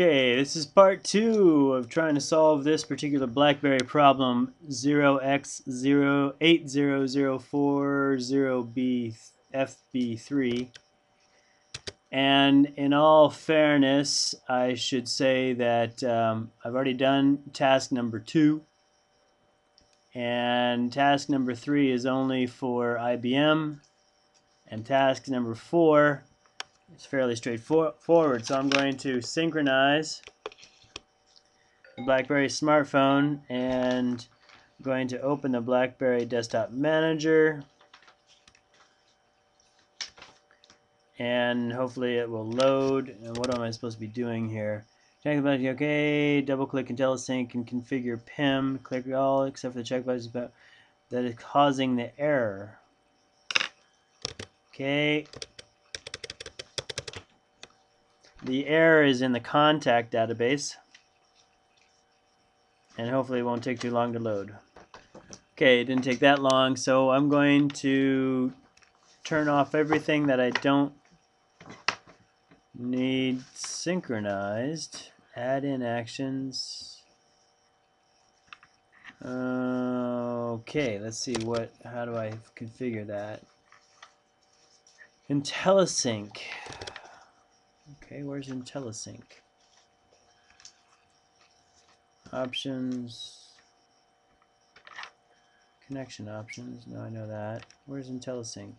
Okay, this is part two of trying to solve this particular BlackBerry problem 0x800440BFB3. And in all fairness, I should say that um, I've already done task number two. And task number three is only for IBM. And task number four it's fairly straightforward. So I'm going to synchronize the BlackBerry smartphone and I'm going to open the BlackBerry Desktop Manager and hopefully it will load. And what am I supposed to be doing here? Check the button, okay, double click IntelliSync and configure PIM. Click all except for the check checkbox that is causing the error. Okay, the error is in the contact database. And hopefully it won't take too long to load. Okay, it didn't take that long, so I'm going to turn off everything that I don't need synchronized. Add in actions. Uh, okay, let's see what. How do I configure that? IntelliSync. Okay, where's IntelliSync? Options. Connection options. No, I know that. Where's IntelliSync?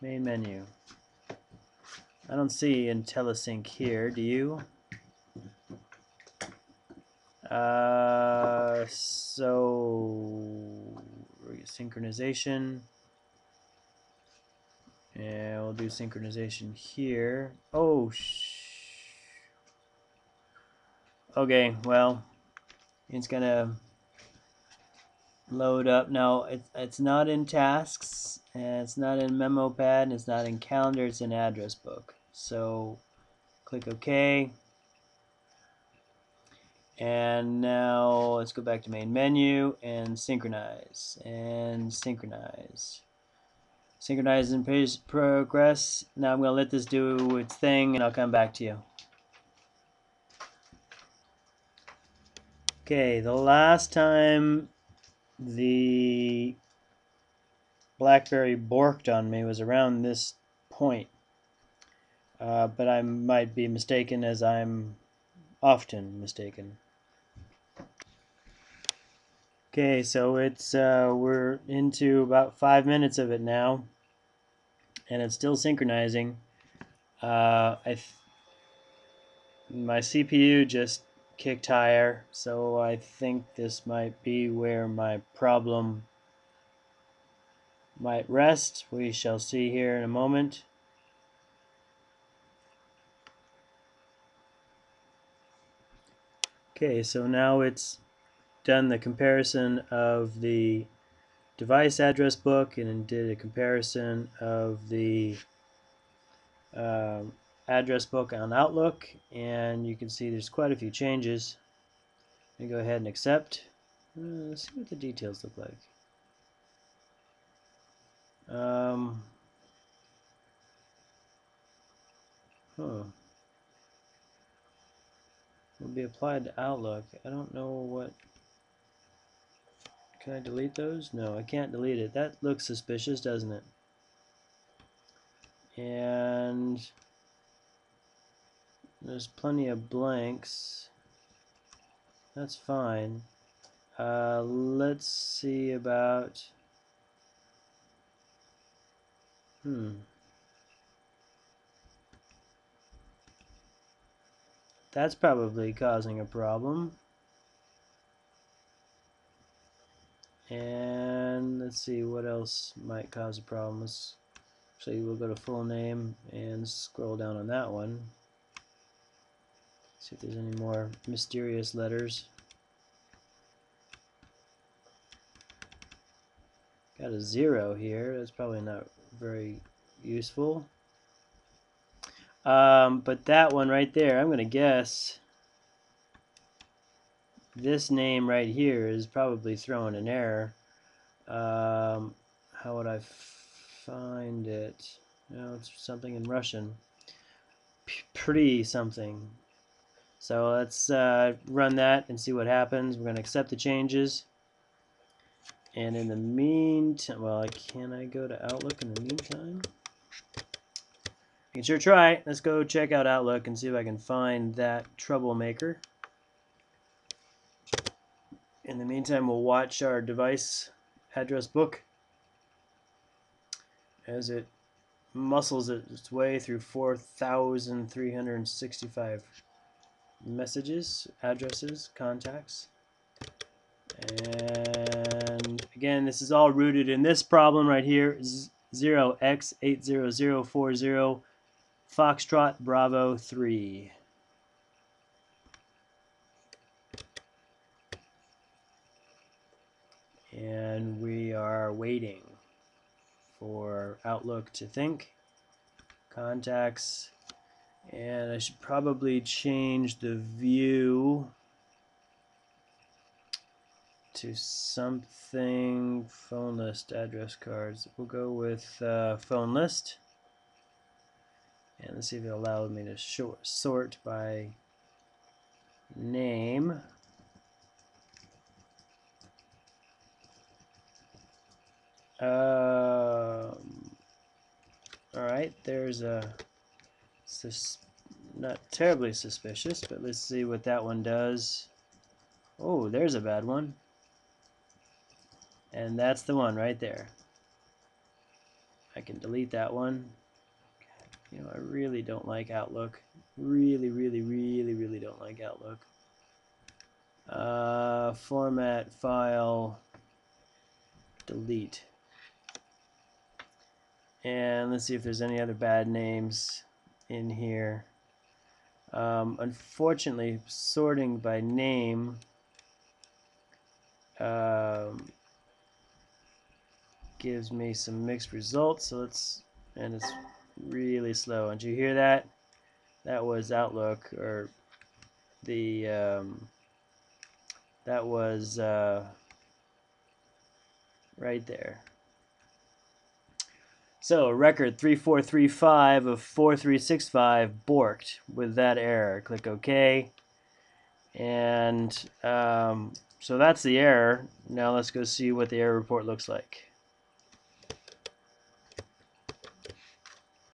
Main menu. I don't see IntelliSync here. Do you? Uh, so synchronization. And we'll do synchronization here. Oh, shh. Okay, well, it's gonna load up. Now, it's, it's not in tasks, and it's not in memo pad, and it's not in calendar, it's in address book. So, click OK. And now let's go back to main menu and synchronize and synchronize synchronize in progress. Now I'm going to let this do its thing and I'll come back to you. Okay, the last time the BlackBerry borked on me was around this point. Uh, but I might be mistaken as I'm often mistaken. Okay, so it's uh, we're into about five minutes of it now and it's still synchronizing. Uh, I my CPU just kicked higher, so I think this might be where my problem might rest. We shall see here in a moment. Okay, so now it's done the comparison of the device address book and did a comparison of the uh, address book on Outlook and you can see there's quite a few changes. me go ahead and accept. Uh, let's see what the details look like. Um, huh. Will be applied to Outlook. I don't know what can I delete those? No, I can't delete it. That looks suspicious, doesn't it? And there's plenty of blanks. That's fine. Uh, let's see about... Hmm. That's probably causing a problem. And let's see what else might cause a problem. Let's actually we'll go to full name and scroll down on that one. See if there's any more mysterious letters. Got a zero here. That's probably not very useful. Um, but that one right there, I'm to guess this name right here is probably throwing an error. Um, how would I find it? No, it's something in Russian. Pretty something. So let's uh, run that and see what happens. We're going to accept the changes. And in the meantime, well, can I go to Outlook in the meantime? You can sure try. Let's go check out Outlook and see if I can find that troublemaker. In the meantime, we'll watch our device address book as it muscles its way through 4,365 messages, addresses, contacts. And again, this is all rooted in this problem right here, 0x80040 Foxtrot Bravo 3. And we are waiting for Outlook to think. Contacts. And I should probably change the view to something phone list address cards. We'll go with uh, phone list. And let's see if it allows me to short, sort by name. Um, all right, there's a not terribly suspicious, but let's see what that one does. Oh, there's a bad one. And that's the one right there. I can delete that one. You know, I really don't like Outlook. Really, really, really, really don't like Outlook. Uh, format, file, delete. And let's see if there's any other bad names in here. Um, unfortunately, sorting by name um, gives me some mixed results. So let's, and it's really slow. And you hear that? That was Outlook, or the, um, that was uh, right there. So record 3435 of 4365 borked with that error. Click OK. And um, so that's the error. Now let's go see what the error report looks like.